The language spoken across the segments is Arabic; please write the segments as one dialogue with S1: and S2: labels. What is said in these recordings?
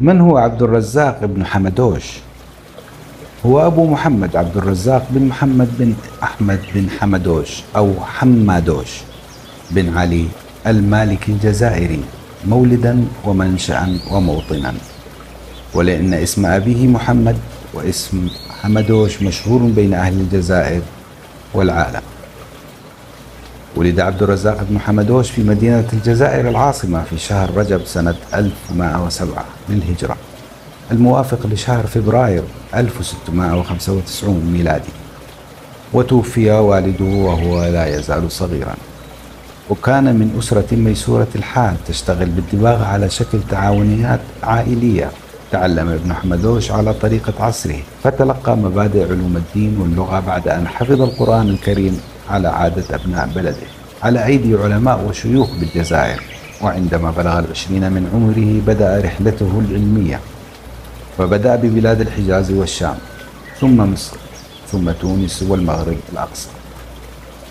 S1: من هو عبد الرزاق بن حمدوش؟ هو أبو محمد عبد الرزاق بن محمد بن أحمد بن حمدوش أو حمادوش بن علي المالكي الجزائري مولدا ومنشأ وموطنا ولأن اسم أبيه محمد واسم حمدوش مشهور بين أهل الجزائر والعالم ولد عبد الرزاق بن حمدوش في مدينة الجزائر العاصمة في شهر رجب سنة 1107 للهجرة الموافق لشهر فبراير 1695 ميلادي. وتوفي والده وهو لا يزال صغيرا. وكان من أسرة ميسورة الحال تشتغل بالدباغ على شكل تعاونيات عائلية. تعلم ابن حمدوش على طريقة عصره. فتلقى مبادئ علوم الدين واللغة بعد أن حفظ القرآن الكريم على عادة أبناء بلده. على أيدي علماء وشيوخ بالجزائر. وعندما بلغ العشرين من عمره بدأ رحلته العلمية. فبدأ ببلاد الحجاز والشام. ثم مصر ثم تونس والمغرب الأقصى.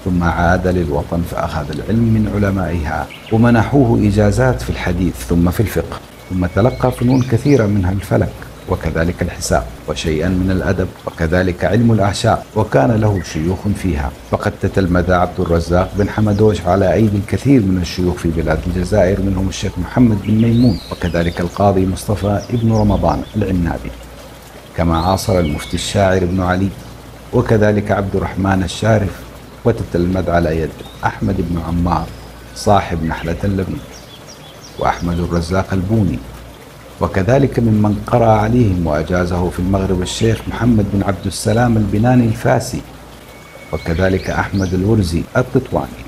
S1: ثم عاد للوطن فأخذ العلم من علمائها. ومنحوه إجازات في الحديث ثم في الفقه. ثم تلقى فنون كثيرة منها الفلك. وكذلك الحساب وشيئا من الأدب وكذلك علم الأعشاء وكان له شيوخ فيها. فقد تتلمذ عبد الرزاق بن حمدوش على أيدي الكثير من الشيوخ في بلاد الجزائر منهم الشيخ محمد بن ميمون وكذلك القاضي مصطفى ابن رمضان العنابي كما عاصر المفتي الشاعر ابن علي وكذلك عبد الرحمن الشارف وتتلمذ على يد أحمد بن عمار صاحب نحلة اللبيب وأحمد الرزاق البوني وكذلك ممن قرأ عليهم وأجازه في المغرب الشيخ محمد بن عبد السلام البناني الفاسي وكذلك أحمد الورزي التطواني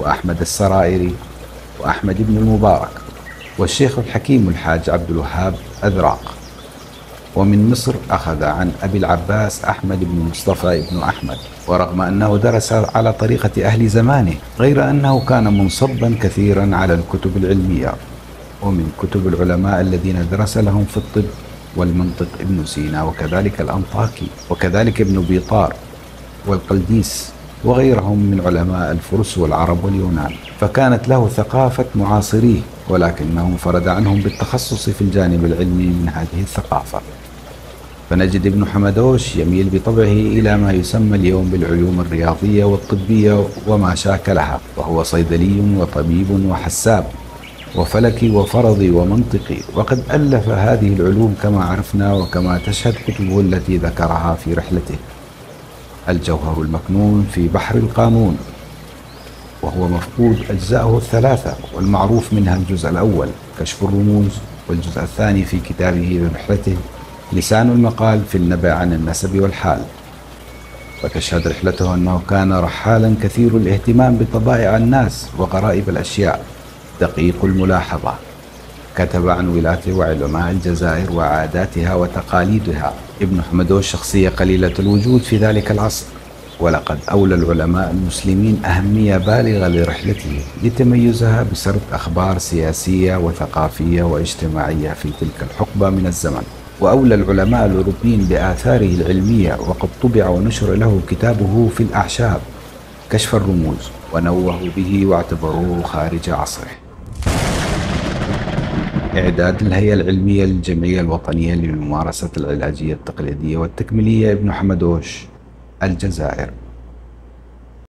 S1: وأحمد السرائري وأحمد بن المبارك والشيخ الحكيم الحاج عبد الوهاب أذراق. ومن مصر أخذ عن أبي العباس أحمد بن مصطفى بن أحمد ورغم أنه درس على طريقة أهل زمانه غير أنه كان منصبا كثيرا على الكتب العلمية. ومن كتب العلماء الذين درس لهم في الطب والمنطق ابن سينا وكذلك الأنطاكي وكذلك ابن بيطار والقلديس وغيرهم من علماء الفرس والعرب واليونان. فكانت له ثقافة معاصريه ولكنه انفرد عنهم بالتخصص في الجانب العلمي من هذه الثقافة. فنجد ابن حمدوش يميل بطبعه إلى ما يسمى اليوم بالعلوم الرياضية والطبية وما شاكلها وهو صيدلي وطبيب وحساب. وفلكي وفرضي ومنطقي. وقد ألف هذه العلوم كما عرفنا وكما تشهد كتبه التي ذكرها في رحلته. الجوهر المكنون في بحر القانون وهو مفقود أجزاءه الثلاثة والمعروف منها الجزء الأول كشف الرموز والجزء الثاني في كتابه برحلته لسان المقال في النبأ عن النسب والحال. وتشهد رحلته أنه كان رحالا كثير الاهتمام بطبائع الناس وغرائب الأشياء. دقيق الملاحظة. كتب عن ولاة وعلماء الجزائر وعاداتها وتقاليدها. ابن حمدو شخصية قليلة الوجود في ذلك العصر. ولقد أولى العلماء المسلمين أهمية بالغة لرحلته لتميزها بسرد أخبار سياسية وثقافية واجتماعية في تلك الحقبة من الزمن. وأولى العلماء الأوروبيين بآثاره العلمية وقد طبع ونشر له كتابه في الأعشاب كشف الرموز ونوهوا به واعتبروه خارج عصره. إعداد الهيئة العلمية للجمعية الوطنية للممارسة العلاجية التقليدية والتكميلية ابن حمدوش الجزائر.